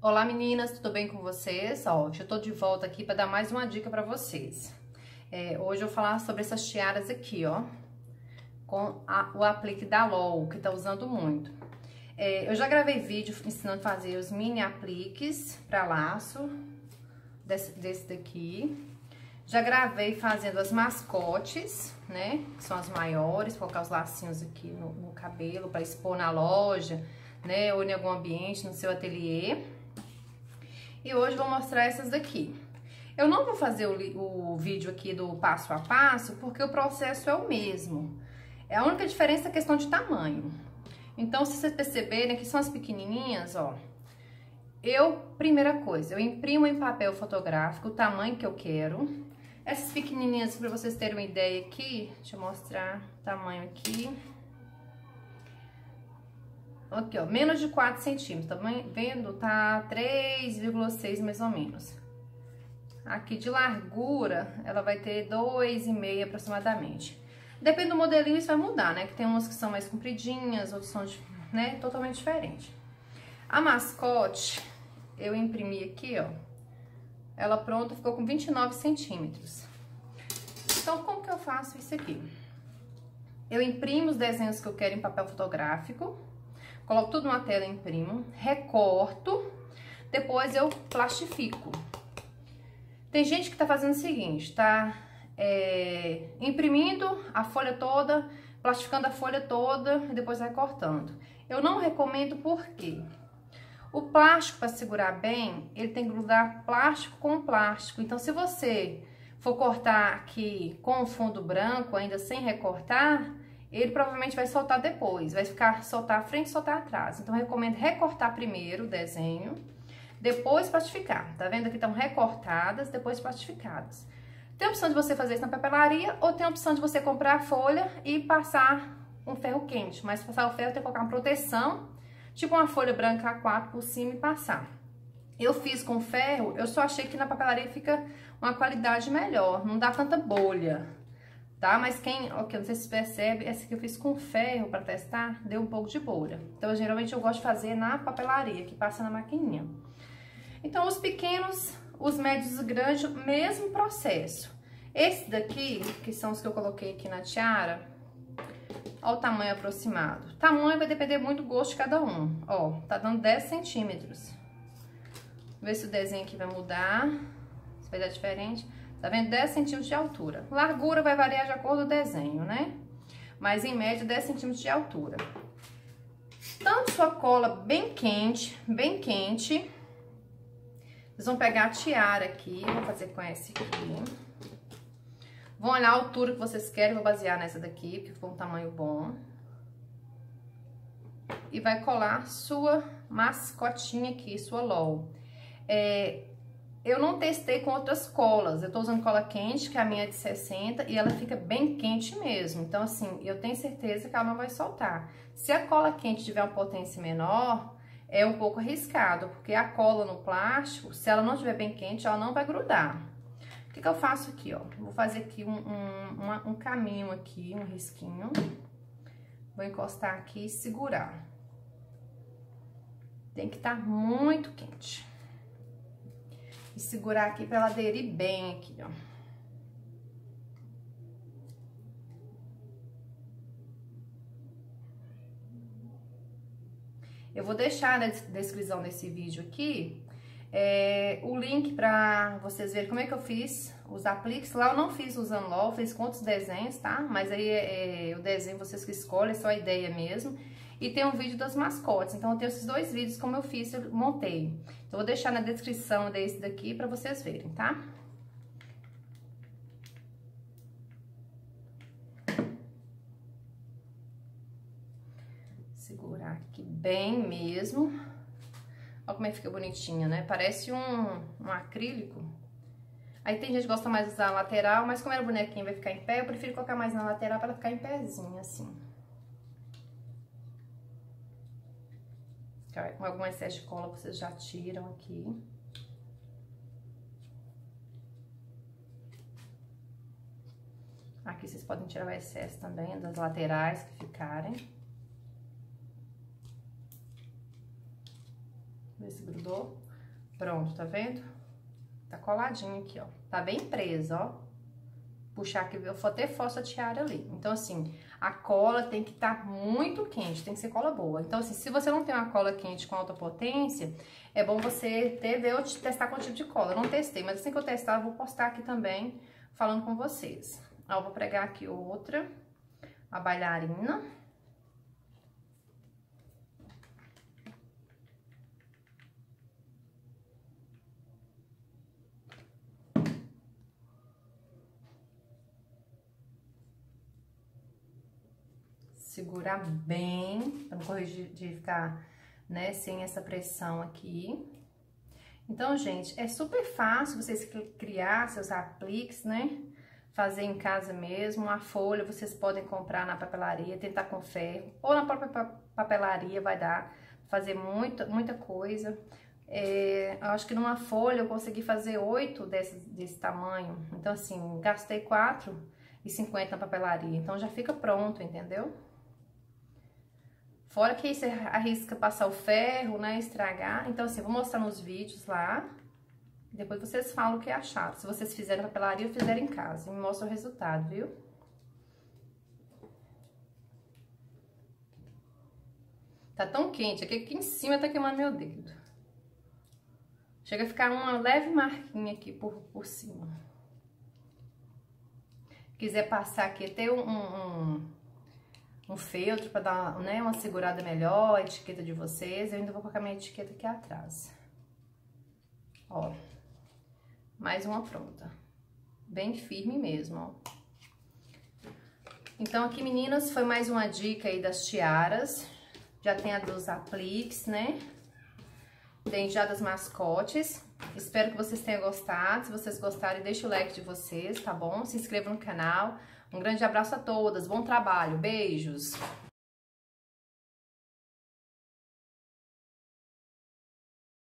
Olá meninas, tudo bem com vocês? Ó, eu tô de volta aqui para dar mais uma dica para vocês. É, hoje eu vou falar sobre essas tiaras aqui, ó, com a, o aplique da LOL, que tá usando muito. É, eu já gravei vídeo ensinando a fazer os mini apliques para laço, desse, desse daqui. Já gravei fazendo as mascotes, né, que são as maiores, colocar os lacinhos aqui no, no cabelo para expor na loja, né, ou em algum ambiente, no seu ateliê. E hoje vou mostrar essas daqui. Eu não vou fazer o, o vídeo aqui do passo a passo, porque o processo é o mesmo. É a única diferença é a questão de tamanho. Então, se vocês perceberem, aqui são as pequenininhas, ó. Eu, primeira coisa, eu imprimo em papel fotográfico o tamanho que eu quero. Essas pequenininhas, para vocês terem uma ideia aqui, deixa eu mostrar o tamanho aqui. Aqui, ó, menos de 4 centímetros, tá vendo? Tá 3,6 mais ou menos. Aqui de largura, ela vai ter 2,5 aproximadamente. Depende do modelinho, isso vai mudar, né? Que tem umas que são mais compridinhas, outras são, né, totalmente diferentes. A mascote, eu imprimi aqui, ó. Ela pronta, ficou com 29 centímetros. Então, como que eu faço isso aqui? Eu imprimo os desenhos que eu quero em papel fotográfico Coloco tudo numa tela, imprimo, recorto, depois eu plastifico. Tem gente que tá fazendo o seguinte, tá é, imprimindo a folha toda, plastificando a folha toda e depois recortando. Eu não recomendo porque o plástico para segurar bem, ele tem que grudar plástico com plástico. Então, se você for cortar aqui com o fundo branco, ainda sem recortar, ele provavelmente vai soltar depois, vai ficar soltar a frente soltar atrás. Então, recomendo recortar primeiro o desenho, depois plastificar. Tá vendo? Aqui estão recortadas, depois plastificadas. Tem a opção de você fazer isso na papelaria ou tem a opção de você comprar a folha e passar um ferro quente. Mas passar o ferro tem que colocar uma proteção, tipo uma folha branca A4 por cima e passar. Eu fiz com ferro, eu só achei que na papelaria fica uma qualidade melhor, não dá tanta bolha tá? Mas quem, ok, não sei se percebe, essa que eu fiz com ferro para testar, deu um pouco de bolha. Então, geralmente eu gosto de fazer na papelaria, que passa na maquininha. Então, os pequenos, os médios e os grandes, mesmo processo. Esse daqui, que são os que eu coloquei aqui na tiara, ó o tamanho aproximado. Tamanho vai depender muito do gosto de cada um. Ó, tá dando 10 centímetros. Ver se o desenho aqui vai mudar, se vai dar diferente. Tá vendo? 10 centímetros de altura. Largura vai variar de acordo com o desenho, né? Mas em média 10 centímetros de altura. Tanto sua cola bem quente, bem quente. Vocês vão pegar a tiara aqui, vou fazer com essa aqui. Vão olhar a altura que vocês querem, vou basear nessa daqui, porque ficou um tamanho bom. E vai colar sua mascotinha aqui, sua LOL. É, eu não testei com outras colas, eu tô usando cola quente, que é a minha é de 60, e ela fica bem quente mesmo. Então, assim, eu tenho certeza que ela não vai soltar. Se a cola quente tiver uma potência menor, é um pouco arriscado, porque a cola no plástico, se ela não estiver bem quente, ela não vai grudar. O que, que eu faço aqui, ó? Vou fazer aqui um, um, uma, um caminho aqui, um risquinho. Vou encostar aqui e segurar. Tem que estar tá muito quente. Segurar aqui pra ela aderir bem aqui, ó. Eu vou deixar na descrição desse vídeo aqui é, o link pra vocês verem como é que eu fiz os apliques. Lá eu não fiz usando LOL, fiz com outros desenhos, tá? Mas aí é, é, o desenho vocês que escolhem, é só a ideia mesmo. E tem um vídeo das mascotes. Então, eu tenho esses dois vídeos, como eu fiz, eu montei. Então, vou deixar na descrição desse daqui pra vocês verem, tá? Segurar aqui bem mesmo. Olha como é que fica bonitinha, né? Parece um, um acrílico. Aí tem gente que gosta mais de usar a lateral, mas como era bonequinha vai ficar em pé, eu prefiro colocar mais na lateral para ela ficar em pezinho, assim. Com algum excesso de cola, vocês já tiram aqui. Aqui vocês podem tirar o excesso também das laterais que ficarem. Ver se grudou. Pronto, tá vendo? Tá coladinho aqui, ó. Tá bem preso, ó. Puxar aqui, eu vou até força tiara ali. Então, assim, a cola tem que estar tá muito quente, tem que ser cola boa. Então, assim, se você não tem uma cola quente com alta potência, é bom você ter, ver ou testar qual tipo de cola. Eu não testei, mas assim que eu testar, eu vou postar aqui também, falando com vocês. Ó, eu vou pregar aqui outra, a bailarina. Segurar bem, para não corrigir de ficar, né, sem essa pressão aqui. Então, gente, é super fácil vocês criar seus apliques, né? Fazer em casa mesmo. A folha vocês podem comprar na papelaria, tentar com ferro. Ou na própria papelaria vai dar. Fazer muita, muita coisa. É, eu acho que numa folha eu consegui fazer oito desse, desse tamanho. Então, assim, gastei quatro e cinquenta na papelaria. Então, já fica pronto, entendeu? Fora que aí você arrisca passar o ferro, né, estragar. Então, assim, vou mostrar nos vídeos lá. Depois vocês falam o que acharam. Se vocês fizerem papelaria ou fizerem em casa. Me mostra o resultado, viu? Tá tão quente aqui, aqui em cima tá queimando meu dedo. Chega a ficar uma leve marquinha aqui por, por cima. Quiser passar aqui até um, um um feltro para dar né, uma segurada melhor, a etiqueta de vocês. Eu ainda vou colocar minha etiqueta aqui atrás. Ó, mais uma pronta. Bem firme mesmo, ó. Então, aqui, meninas, foi mais uma dica aí das tiaras. Já tem a dos apliques, né? Tem já das mascotes. Espero que vocês tenham gostado. Se vocês gostarem, deixa o like de vocês, tá bom? Se inscreva no canal. Um grande abraço a todas, bom trabalho, beijos!